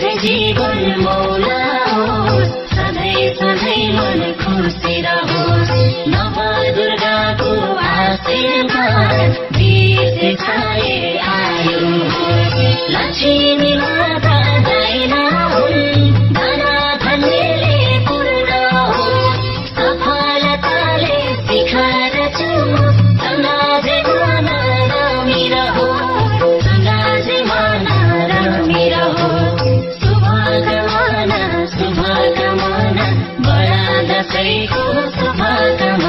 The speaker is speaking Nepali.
चाहिँ जीवन मौला सधैँ सधैँ मन खुसी रहोस् नव दुर्गाको आशीर्वाद आयो लक्ष्मी माता दैना हुन् धन धन्यले पूर्ण सफलताले शुभकामना बडा दसैँको शुभकामना